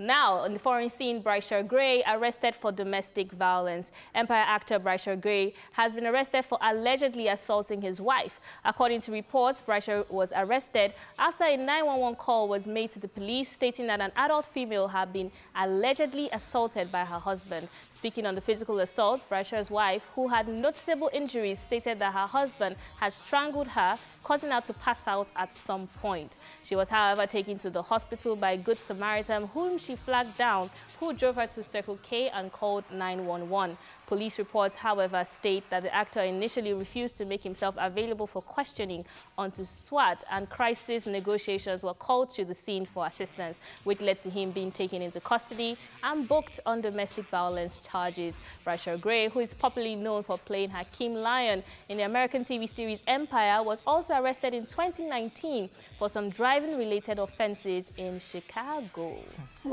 Now, on the foreign scene, Bryshere Gray arrested for domestic violence. Empire actor Bryshere Gray has been arrested for allegedly assaulting his wife. According to reports, Bryshere was arrested after a 911 call was made to the police stating that an adult female had been allegedly assaulted by her husband. Speaking on the physical assault, Bryshere's wife, who had noticeable injuries, stated that her husband had strangled her, causing her to pass out at some point. She was, however, taken to the hospital by Good Samaritan, whom she flagged down, who drove her to Circle K and called 911. Police reports, however, state that the actor initially refused to make himself available for questioning onto SWAT and crisis negotiations were called to the scene for assistance, which led to him being taken into custody and booked on domestic violence charges. Bryshere Gray, who is popularly known for playing Hakeem Lyon in the American TV series Empire, was also arrested in 2019 for some driving-related offenses in Chicago.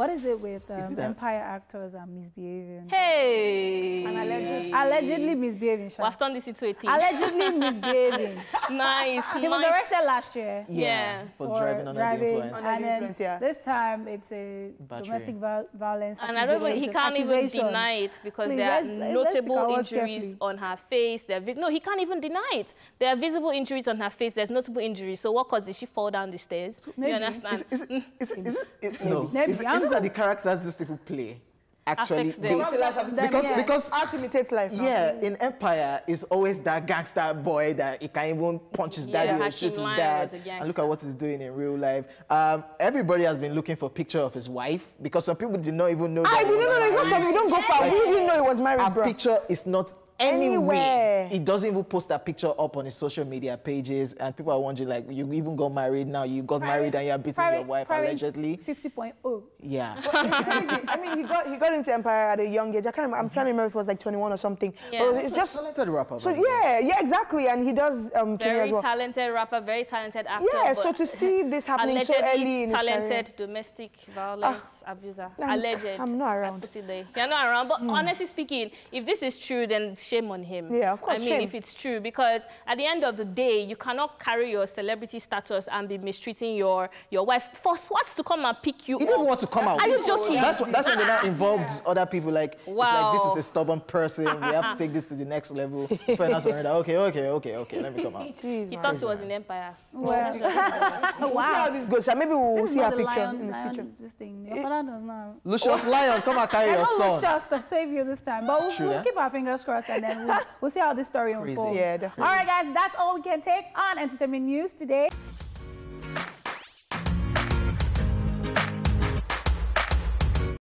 What is it with um, is it Empire actors and misbehaving? Hey! And allegedly, allegedly misbehaving. Well, I've turned this into a team. Allegedly misbehaving. nice. He nice. was arrested last year. Yeah. yeah. For, for driving under driving, the influence. And then yeah. this time it's a Battery. domestic violence. And I don't know, he can't even deny it because Please, there are notable injuries on her face. There no, he can't even deny it. There are visible injuries on her face. There's notable injuries. So what caused did she fall down the stairs? Maybe. You understand? Is, is, is, is, is, no. Maybe. Is, is it that the characters these people play actually they, because yeah. because art imitates life. Now. Yeah, in Empire is always that gangster boy that he can even punch his daddy yeah, or shoot his dad. And look at what he's doing in real life. Um, everybody has been looking for a picture of his wife because some people did not even know. I didn't know. It's not some. We don't go far. Like, we didn't know he was married. A bro. picture is not anywhere. He doesn't even post that picture up on his social media pages, and people are wondering, like, you even got married now, you got private, married and you're beating private, your wife allegedly. 50.0. Yeah. I mean, he got he got into Empire at a young age. I can't remember, I'm trying to remember if it was like 21 or something. Yeah. But it's just talented rapper. So yeah, yeah, exactly, and he does um, very well. talented rapper, very talented actor. Yeah, so to see this happening so early in talented domestic violence uh, abuser, I'm, alleged. I'm not around. You're not around, but hmm. honestly speaking, if this is true, then shame on him. Yeah, of course. I mean, shame. if it's true, because at the end of the day, you cannot carry your celebrity status and be mistreating your your wife for SWAT to come and pick you. He didn't want to come out. Are you joking? That's that's when they now involved yeah. other people. Like, wow. like this is a stubborn person. we have to take this to the next level. okay, okay, okay, okay. Let me come out. Jeez, he thought he was in Empire. Well, wow. We'll see how this goes. Maybe we'll this see a picture lion, in the lion, future. This thing, your father does not. Lucious Lyon, come and carry your son. Lucious to save you this time, but we'll, we'll keep our fingers crossed and then we'll, we'll see how this story unfolds. Yeah, definitely. All right, guys, that's all we can take on entertainment news today.